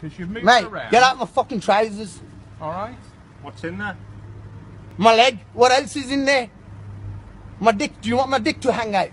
because you've moved Mate, around. get out my fucking trousers. All right. What's in there? My leg. What else is in there? My dick. Do you want my dick to hang out?